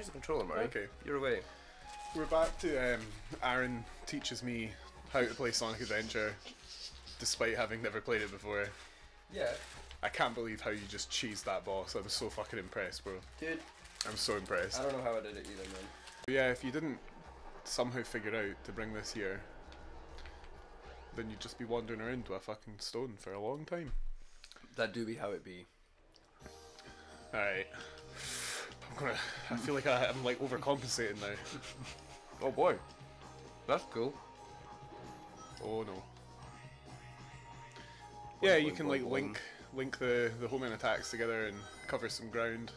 here's the controller, Murray. Okay. You're away. We're back to um, Aaron teaches me how to play Sonic Adventure, despite having never played it before. Yeah. I can't believe how you just cheesed that boss. I'm so fucking impressed, bro. Dude, I'm so impressed. I don't know how I did it either, man. Yeah, if you didn't somehow figure out to bring this here, then you'd just be wandering around with a fucking stone for a long time. That do be how it be. Alright. Gonna. I feel like I, I'm like overcompensating now. Oh boy. That's cool. Oh no. Yeah, you can like link link the the homing attacks together and cover some ground.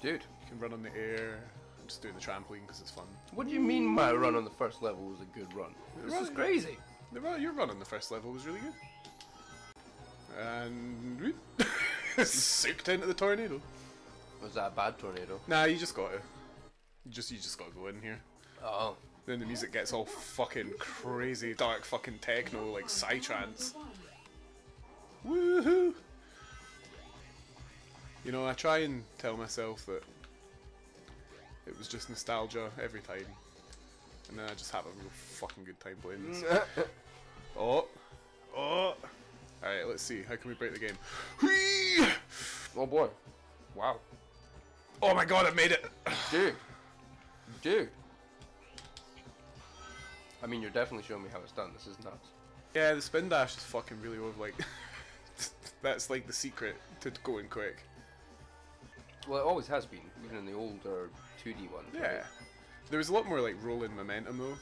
Dude, You can run on the air. I'm just doing the trampoline because it's fun. what do you mean my run on the first level was a good run? This is crazy. The run, your run on the first level was really good. And soaked into the tornado. Was that a bad tornado? Nah, you just gotta. You just you just gotta go in here. Oh. Then the music gets all fucking crazy, dark fucking techno, like psytrance. Woohoo! You know, I try and tell myself that it was just nostalgia every time, and then I just have a real fucking good time playing this. Oh, oh! Alright, let's see. How can we break the game? Whee! oh boy. Wow. Oh my god, I made it! Dude. Dude. I mean, you're definitely showing me how it's done. This is nuts. Yeah, the spin dash is fucking really over. Like, that's like the secret to going quick. Well, it always has been, even in the older 2D ones. Yeah. right? There was a lot more like rolling momentum though.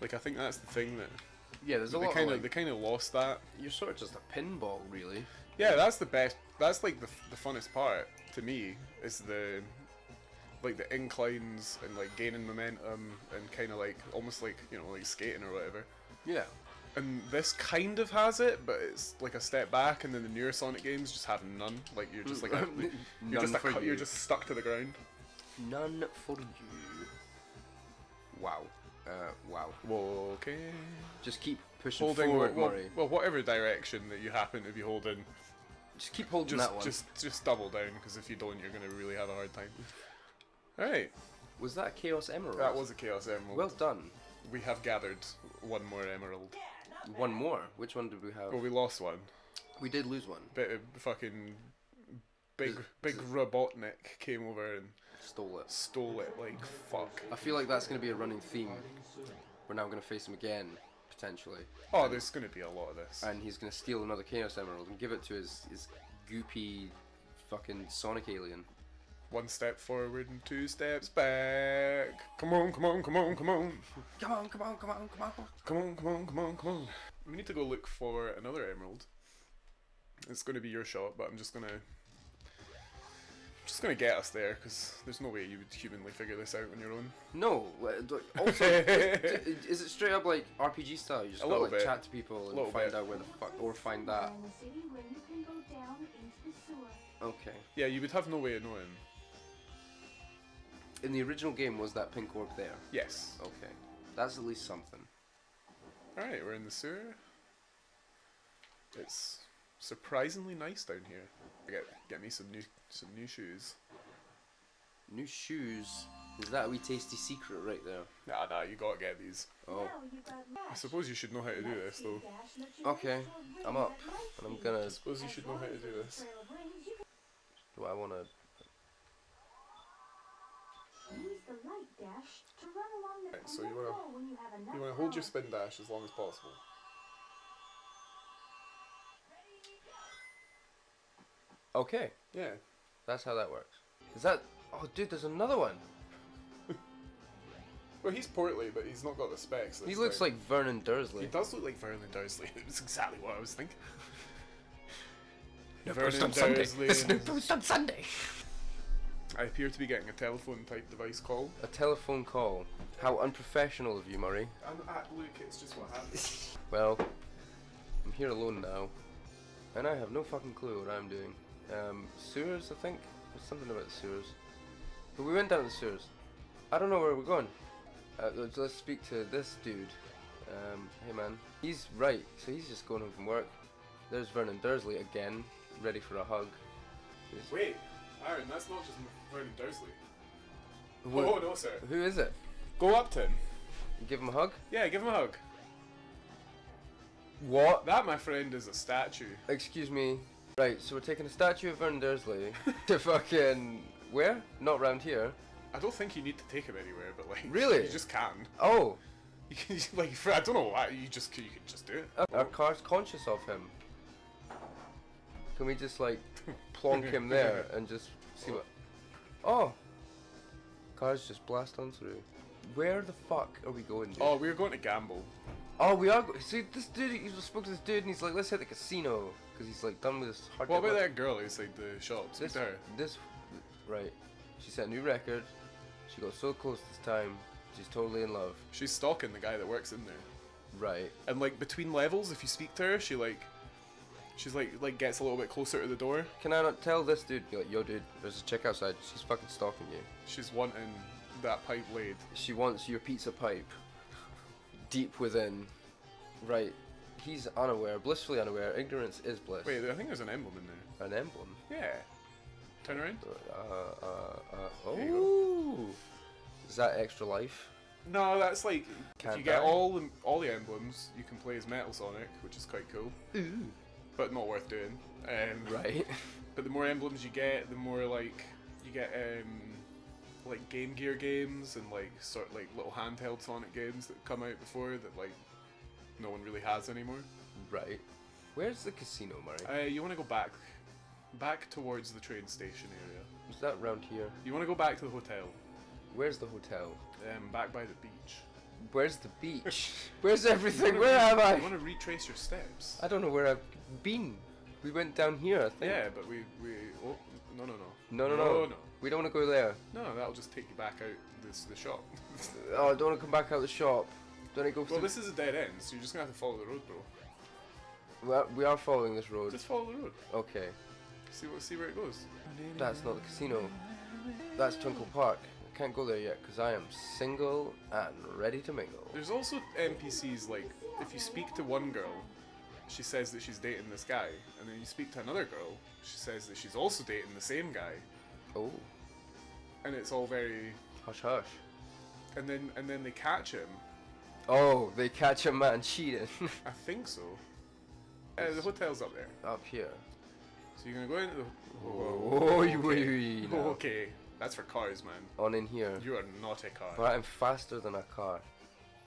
Like I think that's the thing that Yeah, there's a they lot kind of, of like, they kind of lost that. You're sort of just a pinball, really. Yeah, that's the best. That's like the the funnest part to me is the like the inclines and like gaining momentum and kind of like almost like you know like skating or whatever. Yeah. And this kind of has it, but it's like a step back, and then the newer Sonic games just have none. Like you're just like a, mm. you're just a, you. you're just stuck to the ground. None for you. Wow. Uh, wow. Okay. Just keep pushing Holding forward, well, Murray. well, whatever direction that you happen to be holding, Just keep holding just that one. just just double down because if you don't, you're gonna really have a hard time. All right, Was that a Chaos Emerald? that was a Chaos Emerald. Well done. we have gathered one more Emerald. One more. Which one did we have? Well, we lost one. we did lose one. Bit of fucking big big Robotnik came over and Stole it. stole it like fuck. I feel like that's going to be a running theme. We're now going to face him again, potentially. Oh, there's gonna be a lot of this. And he's going to steal another Chaos Emerald and give it to his, his goopy fucking Sonic alien. One step forward and two steps back. Come on, come on, come on, come on. Come on, come on, come on, come on. Come on, come on, come on, come on. We need to go look for another emerald. It's going to be your shot, but I'm just going to. Just gonna get us there because there's no way you would humanly figure this out on your own. No, uh, also, is, is it straight up like RPG style? You just A gotta like bit. chat to people and find bit. out where the fuck, or find that. in the city where you can go down into the sewer. Okay. Yeah, you would have no way of knowing. In the original game, was that pink orb there? Yes. Okay, that's at least something. Alright, we're in the sewer. It's surprisingly nice down here. Get get me some new some new shoes. New shoes. Is that a wee tasty secret right there? Nah, nah, you gotta get these. Oh. Now you got I suppose you should know how to do this though. Okay, I'm up, and I'm gonna. I suppose you should know how to do this. Do I want to? Use the light dash to run along the Right, so you wanna- you have enough You wanna hold your spin dash as long as possible. Okay, Yeah. that's how that works. Is that? Oh, dude, there's another one. Well, he's portly, but he's not got the specs. He looks time. like Vernon Dursley. He does look like Vernon Dursley. It's exactly what I was thinking. No Vernon post on Sunday. Dursley There's no post on Sunday. I appear to be getting a telephone type device call. A telephone call. How unprofessional of you, Murray. I'm at Luke, it's just what happens. Well, I'm here alone now, and I have no fucking clue what I'm doing. Um, sewers, I think. There's something about the sewers. But we went down the sewers. I don't know where we're going. Uh, let's, let's speak to this dude. Um, hey man, he's right. So he's just going home from work. There's Vernon Dursley again, ready for a hug. He's- Wait, Aaron, that's not just Vernon Dursley. Who, Oh no, sir. who is it? Go up to him. Give him a hug. Yeah, give him a hug. What? That, my friend, is a statue. Excuse me. Right, so we're taking a statue of Vernon Dursley to fucking where? Not round here. I don't think you need to take him anywhere, but like, Really? you just can. Oh, You can like, for, I don't know why you just you can just do it. Uh, our car's conscious of him. Can we just like plonk him there and just see what? Oh, cars just blast on through. Where the fuck are we going? Dude? Oh, we are going to gamble. Oh, we are. Go- See, this dude, he spoke to this dude, and he's like, "Let's hit the casino," because he's like done with this hard. What about that girl inside the shop? Speak This, her. this, right? She set a new record. She got so close this time. She's totally in love. She's stalking the guy that works in there. Right. And like between levels, if you speak to her, she like, she's like like gets a little bit closer to the door. Can I not tell this dude? Be like, yo, dude, there's a chick outside. She's fucking stalking you. She's wanting that pipe laid. She wants your pizza pipe. Deep within. Right. He's unaware, blissfully unaware. Ignorance is bliss. Wait, I think there's an emblem in there. An emblem. Yeah. Turn around. Uh, uh, uh. There you go. Oh. Is that extra life? No, that's like Can't if you get die. all the all the emblems, you can play as Metal Sonic, which is quite cool, Ooh. but not worth doing. Um, Right. But the more emblems you get, the more like you get um, like Game Gear games and like sort of, like little handheld Sonic games that come out before that like no one really has anymore. right. Where's the casino, Murray? Uh, you want to go back, back towards the train station area. Is that round here? You want to go back to the hotel, Where's the hotel? um, back by the beach. Where's the beach? Where's everything? Where wanna am re- I? You want to retrace your steps. I don't know where I've been. We went down here, I think. Yeah, but we we oh no no no No, no, no no. no We don't want to go there. no that'll just take you back out this the shop. Oh, I don't want to come back out the shop. Don't I go well, this is a dead end, so you're just gonna have to follow the road, bro. We are, we are following this road. Just follow the road. Okay. See what see where it goes. That's not the casino. That's Twinkle Park. I can't go there yet because I am single and ready to mingle. There's also NPCs like if you speak to one girl, she says that she's dating this guy, and then you speak to another girl, she says that she's also dating the same guy, Oh, and it's all very. hush hush. And then and then they catch him. Oh, they catch a man cheating. I think so. Uh, the hotel's up there, Up here. so you're gonna go into the. Oh, you wee now. Okay, that's for cars, man. On in here. You are not a car. But I'm faster than a car.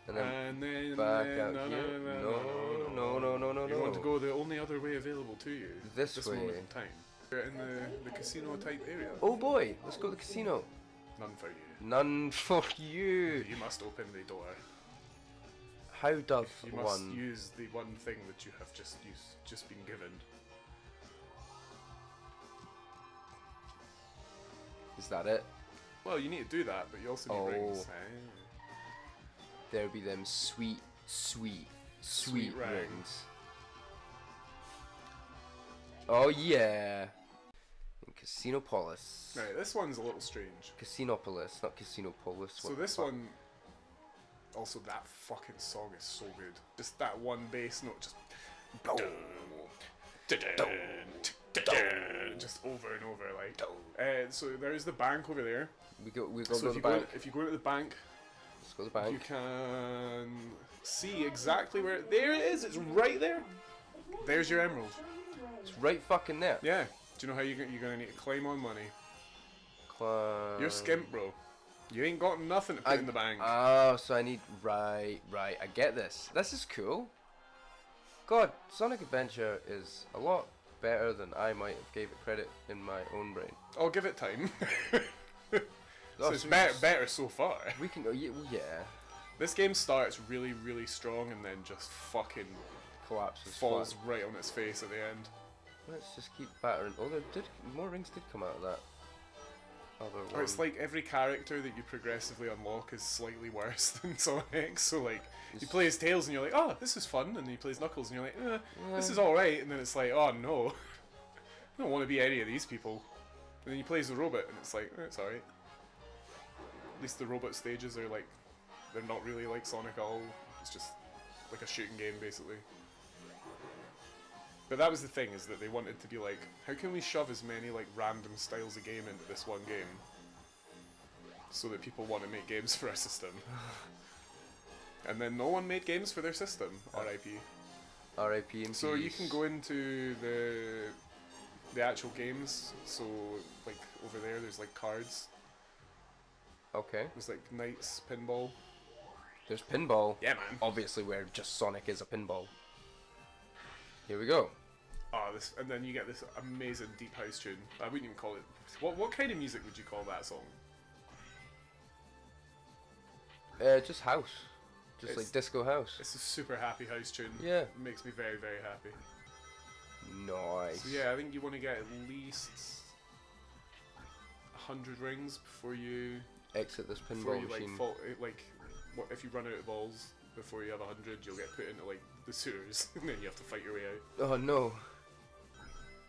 And then and then, back then out no, here. no, No, no, no, no, no, You want to go the only other way available to you. This this way. moment in time. You're in the, the casino type area. Oh boy, let's go to the casino. None for you. None for you. You must open the door. How doth You must one? use the one thing that you have just used, just been given. Is that it? Well, you need to do that, but you also need Oh. rings. There be them sweet, sweet, Sweet sweet, rings. rings. Oh yeah. In Casinopolis. Right, this one's a little strange. Casinopolis, not Casinopolis. So this one, also that fucking song is so good. Just that one bass note, just Boom. just over and over, like. Uh, so there's the bank over there. We go. We go So to if the you go, bank. if you go to the bank, Let's go to the bank. you can see exactly where. There it is. It's right there. There's your emerald. It's right fucking there. Yeah. Do you know how you, you're gonna need to claim on money? Climb. You're skimp, bro. You ain't got nothing to put I- in the bank. Oh, so I need right, right. I get this. This is cool. God, Sonic Adventure is a lot better than I might have gave it credit in my own brain. I'll give it time. so it's better, better so far. We can go. Yeah, yeah. This game starts really, really strong and then just fucking Collapses. falls flat. right on its face at the end. Let's just keep battering. Oh, there did more rings did come out of that. Other one. Or it's like every character that you progressively unlock is slightly worse than Sonic. So like you play as Tails and you're like, oh, this is fun, and then you play as Knuckles and you're like, eh, this is all right, and then it's like, oh no, I don't want to be any of these people. And then you play as the robot and it's like, eh, it's alright. At least the robot stages are like, they're not really like Sonic at all. It's just like a shooting game basically. But that was the thing is that they wanted to be like, how can we shove as many like random styles of game into this one game, so that people want to make games for our system. and then no one made games for their system. Uh, R.I.P. R.I.P. in So you can go into the the actual games. So like over there, there's like cards. Okay. There's like Nights Pinball. There's pinball. Yeah, man. Obviously, where just Sonic is a pinball. Here we go. Oh, this, and then you get this amazing deep house tune. I wouldn't even call it. What what kind of music would you call that song? Uh, just house. Just It's- like disco house. It's a super happy house tune. Yeah. It makes me very very happy. Nice. So yeah, I think you want to get at least hundred rings before you Exit this pinball you like machine. fall like what if you run out of balls before you have hundred, you'll get put into like the sewers and then you have to fight your way out. Oh no.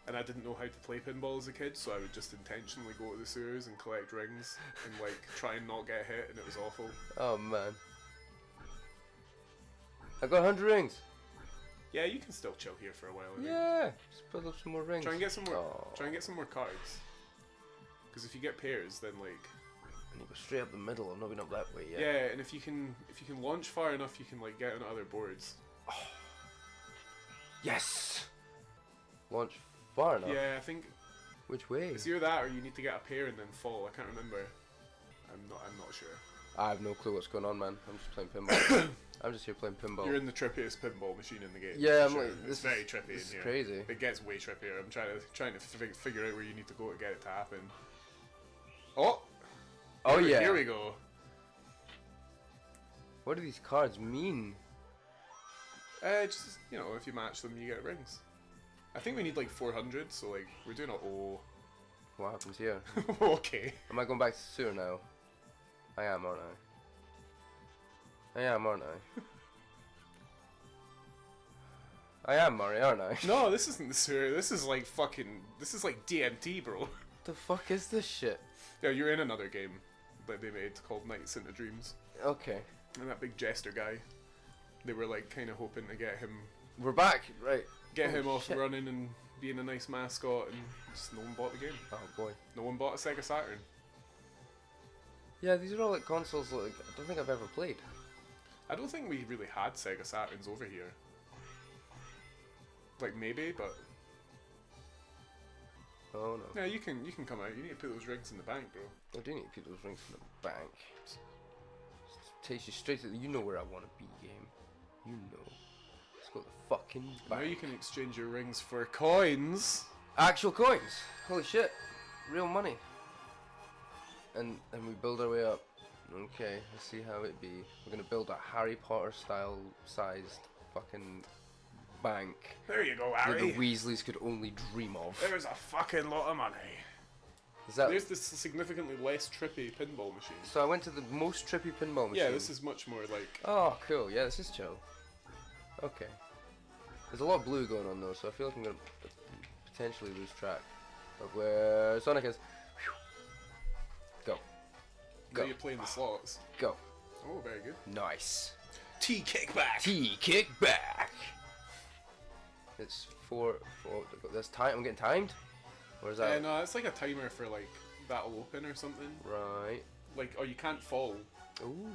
And I didn't know how to play pinball as a kid, so I would just intentionally go to the sewers and collect rings and like try and not get hit, and it was awful. Oh man. I got 100 rings. Yeah, you can still chill here for a while. I think. Yeah. Just build up some more rings. Try and get some more. Oh. Try and get some more cards. Because if you get pairs, then like And you go straight up the middle. I'm not going up that way yet. yeah. and if you can if you can launch far enough, you can like get on other boards. Oh. Yes. Launch far enough. Yeah, I think Which way? it's either that or you need to get a pair and then fall. I can't remember. I'm not. I'm not sure. I have no clue what's going on, man. I'm just playing pinball. I'm just here playing pinball. You're in the trippiest pinball machine in the game. Yeah, I'm like, this it's very trippy this in here. crazy. It gets way trippier. I'm trying to trying to fig- figure out where you need to go to get it to happen. Oh. Oh, here yeah. Here we go. What do these cards mean? Uh, just you know, if you match them, you get rings. I think we need like 400, so like we're doing a oh. What happens here? okay. Am I going back to sewer now? I am, aren't I? I am, aren't I? I am Murray, aren't I? No, this isn't the sewer. This is like fucking. This is like DMT, bro. the fuck is this shit? Yeah, you're in another game that they made called Nights into Dreams, Okay. and that big jester guy. They were like kind of hoping to get him, We're back, right. Get Holy him off shit. running and being a nice mascot, and just no one bought the game. Oh boy. No one bought a Sega Saturn. Yeah, these are all like consoles like, I don't think I've ever played. I don't think we really had Sega Saturns over here. Like maybe, but Oh no. yeah, you can you can come out. You need to put those rings in the bank, bro. I do need to put those rings in the bank. Just takes you straight to the, you know where I want to be game. You know. Let's go to the fucking Now you can exchange your rings for coins. Actual coins. Holy shit. Real money. And and we build our way up. Okay, let's see how it be. We're gonna build a Harry Potter style sized fucking bank There you go, that the Weasleys could only dream of. There's a fucking lot of money. Is that There's this significantly less trippy pinball machine. so I went to the most trippy pinball machine. Yeah, this is much more like. Oh, cool. Yeah, this is chill. Okay. There's a lot of blue going on though, so I feel like I'm gonna potentially lose track of where Sonic is. Phew. Go. Now Go. you're playing the slots. Go. Oh, very good. Nice. T kickback. T kick back. It's four. four that's time. I'm getting timed. Or is Yeah, no, it's like a timer for like that'll open or something. right? Like, oh, you can't fall. Ooh.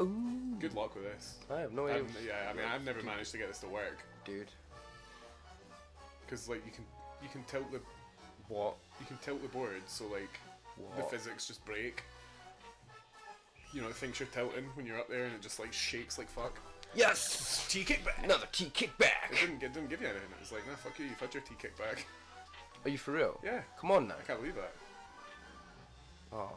Ooh. Good luck with this. I have no idea. Um, yeah, I mean, I've never managed to get this to work Dude. because like you can you can tilt the What? you can tilt the board so like the What? physics just break. You know, it thinks you're tilting when you're up there and it just like shakes like fuck. Yes. T kickback. Another T kick back. It didn't, it didn't give you anything. It was like, nah, fuck you, you've had your T kickback. Are you for real? Yeah, Come on now. I can't believe that. Oh.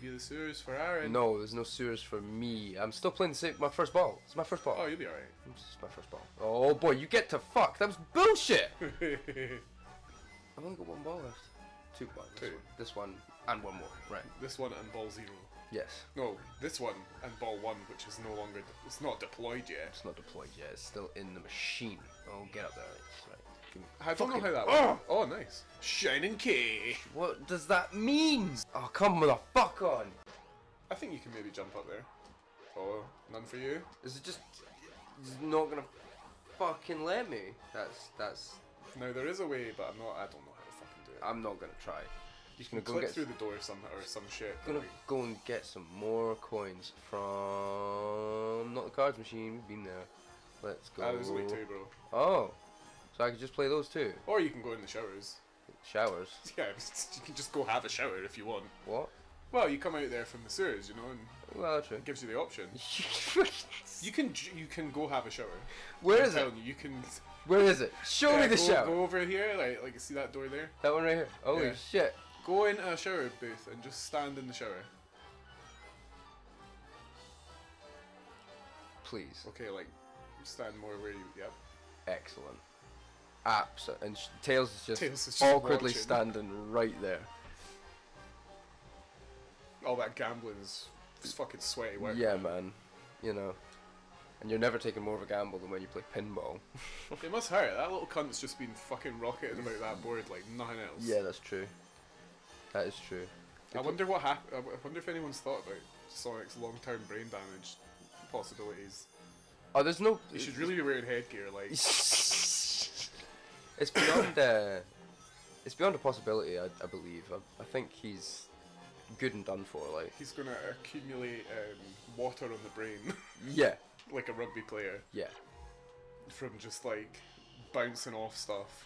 Be the sewers for Aaron. No, there's no sewers for me. I'm still playing the same. My first ball. It's my first ball. Oh, you'll be alright. It's my first ball. Oh boy, you get to fuck. That was bullshit. I've only got one ball left. Two. balls. This, Two. one. this one and one more. Right. this one and ball zero. Yes. No, this one and ball one, which is no longer, it's not deployed yet. It's not deployed yet. It's still in the machine. Oh, get up there. It's right. Give me. I don't know how that works. Oh, nice. Shining key. What does that mean? Oh, come with a fuck on. I think you can maybe jump up there. Oh, none for you. Is it just? It's not gonna. fucking let me. That's that's. Now there is a way, but I'm not. I don't know how to fucking do it. I'm not gonna try. Just gonna go Click get. through the door somehow or some shit. but, Gonna like, go and get some more coins from not the cards machine. We've been there. Let's go. there's a way too, bro. Oh, so I could just play those too. Or you can go in the showers. Showers. Yeah, you can just go have a shower if you want. What? Well, you come out there from the sewers, you know, and Well, true. it gives you the option. You can you can go have a shower. Where is it? telling You, you can. Where is it? Show Yeah, me the go, shower. Go over here, like like you see that door there. That one right here. Holy Yeah. shit. Go into a shower booth and just stand in the shower. Please. Okay, like stand more where you. Yep. Excellent. Abs and Tails is just Tails is just awkwardly watching. standing right there. All that gambling is fucking sweaty work. Yeah, man. You know. And you're never taking more of a gamble than when you play pinball. It must hurt. That little cunt's just been fucking rocketing about that board like nothing else. yeah, that's true. That is true. I wonder what hap- I wonder if anyone's thought about Sonic's long-term brain damage possibilities. Oh, there's no. You should really be wearing headgear, like. it's beyond. Uh, it's beyond a possibility. I, I believe. I, I think he's good and done for. Like. He's gonna accumulate um, water on the brain, Yeah. like a rugby player, Yeah. from just like bouncing off stuff.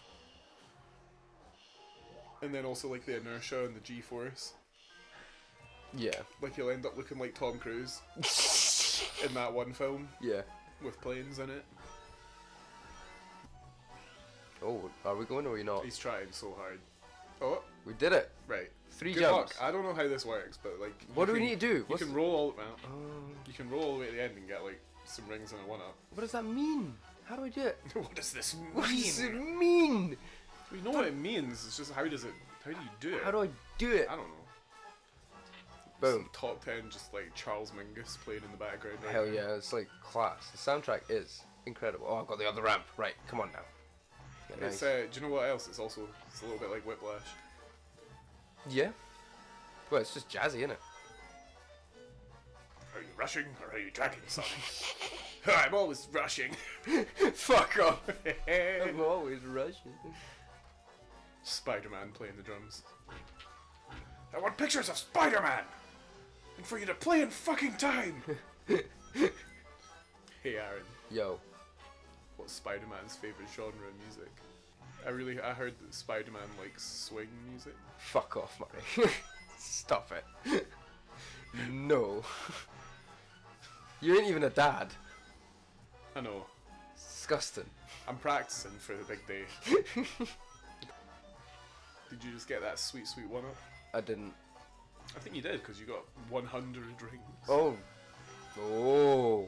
And then also like the inertia and the G-force. Yeah. Like he'll end up looking like Tom Cruise in that one film Yeah. with planes in it. Oh, are we going or are we not? He's trying so hard. Oh, We did it. right. Three Good jumps. luck. I don't know how this works, but like. What do we need to do? You What's can roll all. Well, Um, you can roll all the way to the end and get like some rings and a one up. what does that mean? How do I do it? what does this mean? What does it mean? We know what it means. It's just how does it? How do you do it? How do I do it? I don't know. Boom. Some top ten, just like Charles Mingus playing in the background. right Hell now. yeah, it's like class. The soundtrack is incredible. Oh, I've got the other ramp. Right, come on now. Yeah, It's uh, do you know what else? It's also it's a little bit like Whiplash. yeah. Well, it's just jazzy, isn't it? Are you rushing or are you dragging Sonic? I'm always rushing. Fuck off. I'm always rushing. Spider-Man playing the drums. I want pictures of Spider-Man, and for you to play in fucking time. hey Aaron, Yo, what's Spider-Man's favorite genre of music? I really I heard that Spider-Man likes swing music. fuck off, Murray. Stop it. no. You ain't even a dad. I know. Disgusting. I'm practicing for the big day. Did you just get that sweet, sweet one up? I didn't. I think you did because you got 100 rings. Oh. Oh.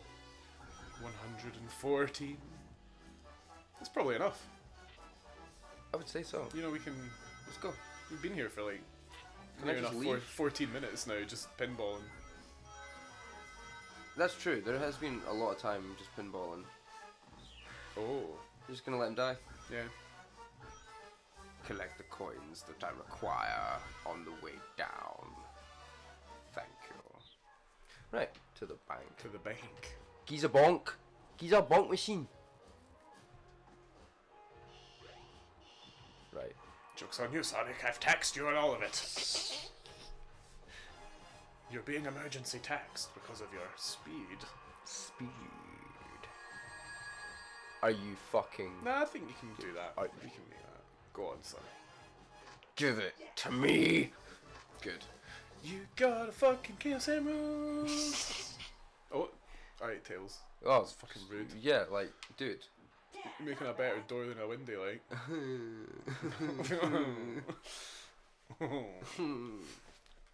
114. That's probably enough. I would say so. You know, we can. Let's go. We've been here for like. Can near enough, four- 14 minutes now, just pinballing. That's true. There has been a lot of time just pinballing. Oh, You're just gonna let him die. yeah. Collect the coins that I require on the way down. Thank you. Right, to the bank. To the bank. Giza bonk. Giza bonk machine. Joke's on you, Sonic. I've taxed you on all of it. You're being emergency taxed because of your speed. Speed. Are you fucking... Nah, I think you can do that. I- You can do that. Go on, Sonic. Give it to me. Good. You gotta fucking kill Samuel. oh, alright, Tails. Oh, That's fucking rude. Yeah, like, dude. Making a better door than a windy, like.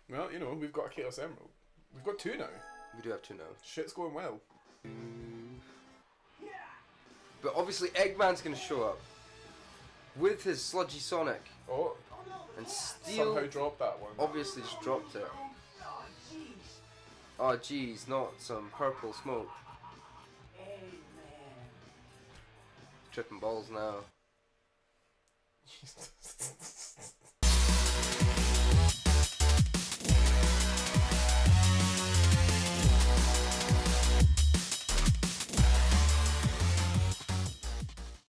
well, you know, we've got a Chaos Emerald. We've got two now. we do have two now. Shit's going well. But obviously Eggman's gonna show up. With his sludgy Sonic. Oh, And steal... somehow dropped that one. Obviously just dropped it. Ah, oh jeez, not some purple smoke. Tripping balls now.